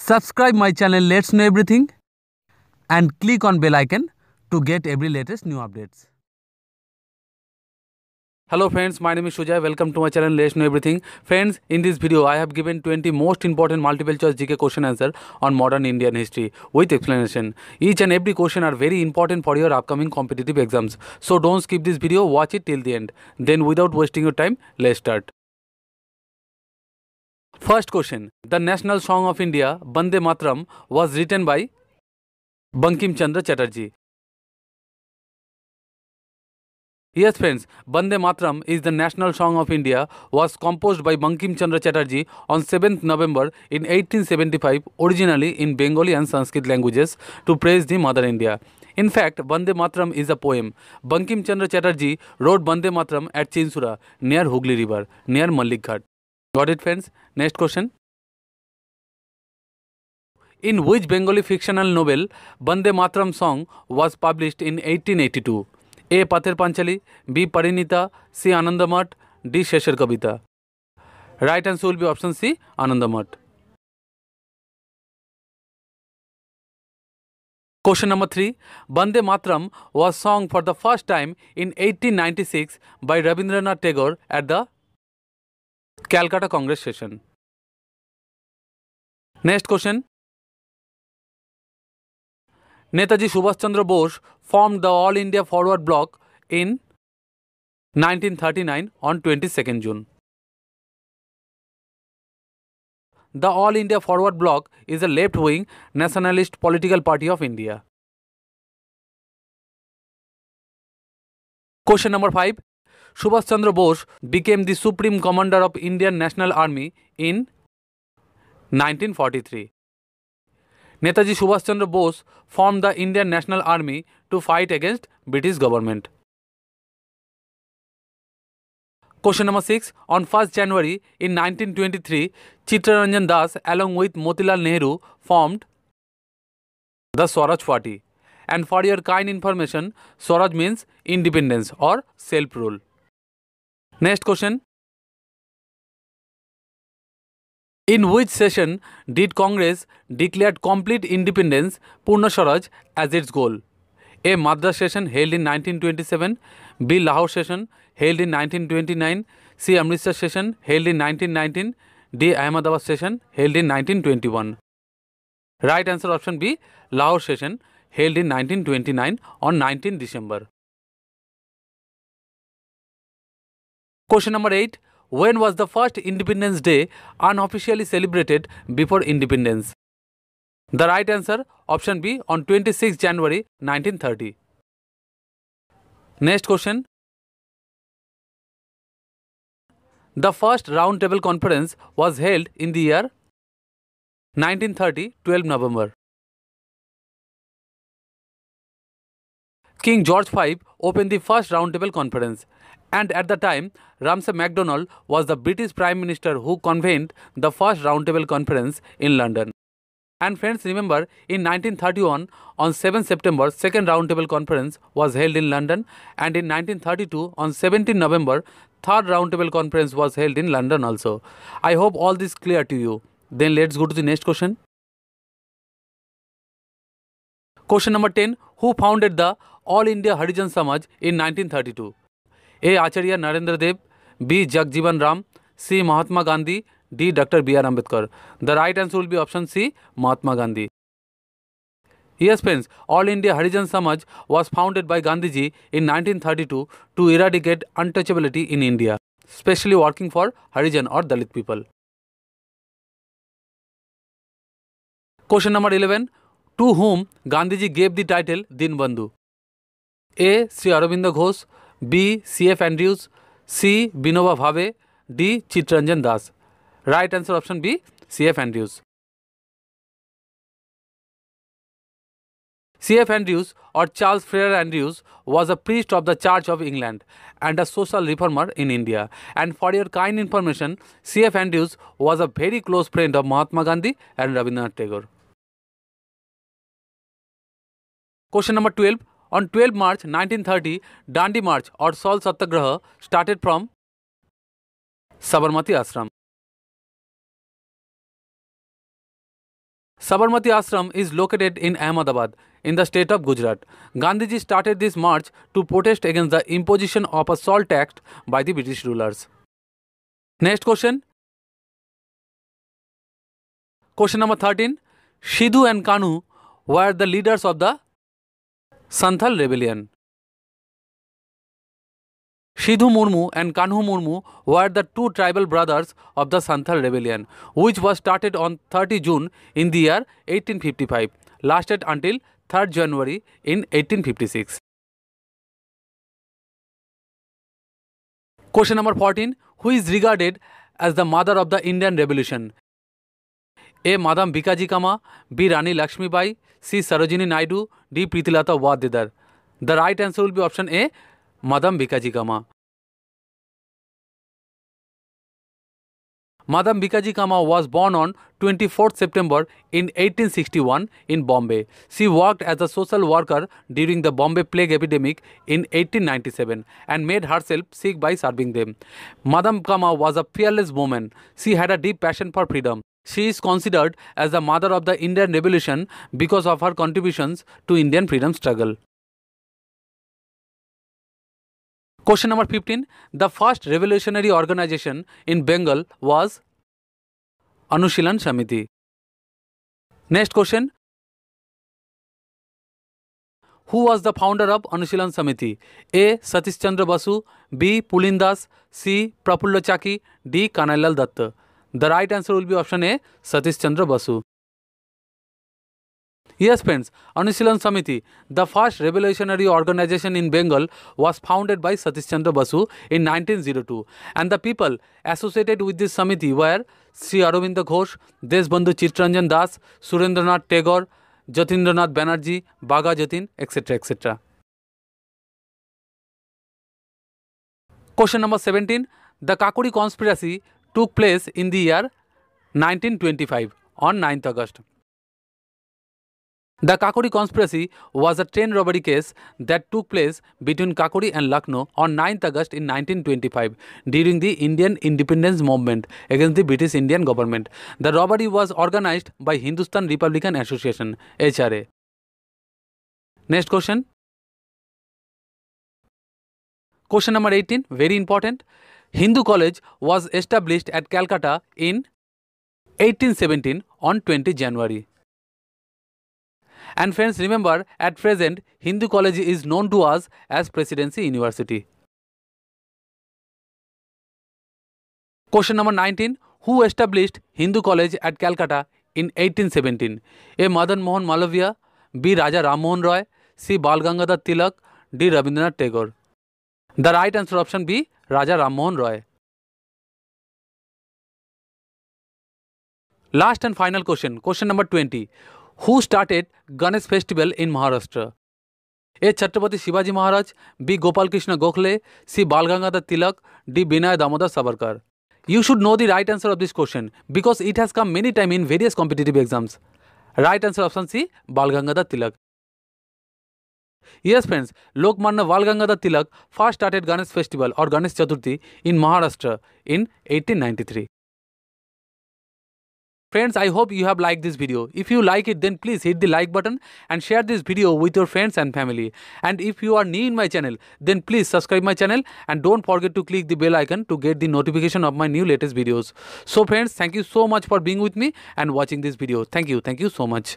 Subscribe my channel Let's Know Everything and click on bell icon to get every latest new updates. Hello friends, my name is Shujay. Welcome to my channel Let's Know Everything. Friends, in this video I have given 20 most important multiple choice GK question answer on modern Indian history with explanation. Each and every question are very important for your upcoming competitive exams. So don't skip this video, watch it till the end. Then without wasting your time, let's start. First question. The national song of India, Vande Mataram, was written by Bankim Chandra Chatterjee. Yes friends, Vande Mataram is the national song of India, was composed by Bankim Chandra Chatterjee on 7th November in 1875, originally in Bengali and Sanskrit languages, to praise the Mother India. In fact, Vande Mataram is a poem. Bankim Chandra Chatterjee wrote Vande Mataram at Chinsura, near Hooghly River, near Mallik Ghat. Got it friends? Next question. In which Bengali fictional novel Bande Matram song was published in 1882? A. Pather Panchali, B. Parinita, C. Anandamat, D. Sheshar Kavita. Right answer will be option C. Anandamat. Question number 3. Bande Matram was sung for the first time in 1896 by Rabindranath Tagore at the Calcutta Congress session. Next question. Netaji Subhash Chandra Bose formed the All India Forward Bloc in 1939 on 22nd June. The All India Forward Bloc is a left-wing nationalist political party of India. Question number 5. Subhash Chandra Bose became the supreme commander of Indian National Army in 1943. Netaji Subhash Chandra Bose formed the Indian National Army to fight against British government. Question number 6 on 1st January in 1923 Chittaranjan Das along with Motilal Nehru formed the Swaraj Party and for your kind information Swaraj means independence or self rule Next question. In which session did Congress declare complete independence Purna Swaraj as its goal? A. Madras session held in 1927, B. Lahore session held in 1929, C. Amritsar session held in 1919, D. Ahmedabad session held in 1921. Right answer option B. Lahore session held in 1929 on 19 December. Question number 8. When was the first Independence Day unofficially celebrated before independence? The right answer option B on 26 January 1930. Next question. The first roundtable conference was held in the year 1930 12 November. King George V opened the first roundtable conference. And at the time, Ramsay MacDonald was the British Prime Minister who convened the first Roundtable Conference in London. And friends, remember in 1931, on 7 September, second Roundtable Conference was held in London, and in 1932, on 17 November, third Roundtable Conference was held in London also. I hope all this clear to you. Then let's go to the next question. Question number 10 Who founded the All India Harijan Samaj in 1932? A Acharya Narendra Dev B Jagjivan Ram C Mahatma Gandhi D doctor B R Ambedkar the right answer will be option C Mahatma Gandhi Yes, friends, All India Harijan Samaj was founded by Gandhiji in 1932 to eradicate untouchability in India, especially working for Harijan or Dalit people. Question number 11 To whom Gandhiji gave the title Dinbandhu? A. Sri Aurobindo Ghosh, B C F Andrews C Vinoba Bhave D Chittaranjan Das right answer option B C F Andrews C F Andrews और Charles Freer Andrews was a priest of the church of England and a social reformer in India and for your kind information C F Andrews was a very close friend of Mahatma Gandhi and Rabindranath Tagore question number twelve On 12 March 1930, Dandi March or Salt Satyagraha started from Sabarmati Ashram. Sabarmati Ashram is located in Ahmedabad in the state of Gujarat. Gandhiji started this march to protest against the imposition of a salt tax by the British rulers. Next question. Question number 13. Sidhu and Kanu were the leaders of the Santal rebellion. Shidhu Murmu and Kanhu Murmu were the two tribal brothers of the Santal rebellion, which was started on 30 June in the year 1855, lasted until 3rd January in 1856. Question number 14 Who is regarded as the mother of the Indian Revolution? A madam Bhikaji Cama B Rani Lakshmibai C Sarojini Naidu D Pritilata Waddedar the right answer will be option A madam Bhikaji Cama Madam Bikaji Kama was born on 24 September in 1861 in Bombay. She worked as a social worker during the Bombay plague epidemic in 1897 and made herself sick by serving them. Madam Kama was a fearless woman. She had a deep passion for freedom. She is considered as the mother of the Indian Revolution because of her contributions to Indian freedom struggle. Question number 15. The first revolutionary organization in Bengal was Anushilan Samiti. Next question. Who was the founder of Anushilan Samiti? A. Satish Chandra Basu, B. Pulindas, C. Prapulla Chaki, D. Kanailal Datta. The right answer will be option A, Satish Chandra Basu. Yes friends, Anushilon Samiti, the first revolutionary organization in Bengal was founded by Satish Chandra Basu in 1902 and the people associated with this Samiti were Sri Aurobindo Ghosh, Deshbandhu Chitranjan Das, Surendranath Tagore, Jatindranath Banerjee, Bhaga Jatin, etc. etc. Question number 17, the Kakuri conspiracy took place in the year 1925 on 9th August. The Kakori conspiracy was a train robbery case that took place between Kakori and Lucknow on 9th August in 1925 during the Indian independence movement against the British Indian government. The robbery was organized by Hindustan Republican Association HRA. Next question. Question number 18, very important. Hindu College was established at Calcutta in 1817 on 20 January. And friends remember at present Hindu College is known to us as Presidency University. Question number 19 Who established Hindu College at Calcutta in 1817? A Madan Mohan Malaviya B Raja Ram Mohan Roy, C Balgangadhar Tilak, D Rabindranath Tagore. The right answer option B রাজা রামমোহন রয় Last and final question, question number 20. Who started Ganesh festival in Maharashtra? A. Chhatrapati Shivaji Maharaj, B. Gopal Krishna Gokhale, C. Balgangadhar Tilak, D. Binay Damodar Savarkar. You should know the right answer of this question because it has come many times in various competitive exams. Right answer option C. Balgangadhar Tilak. Yes friends, Lokmanya Valganga Tilak first started Ganesh festival or Ganesh Chaturthi in Maharashtra in 1893. Friends, I hope you have liked this video. If you like it, then please hit the like button and share this video with your friends and family. And if you are new in my channel, then please subscribe my channel and don't forget to click the bell icon to get the notification of my new latest videos. So friends, thank you so much for being with me and watching this video. Thank you. Thank you so much.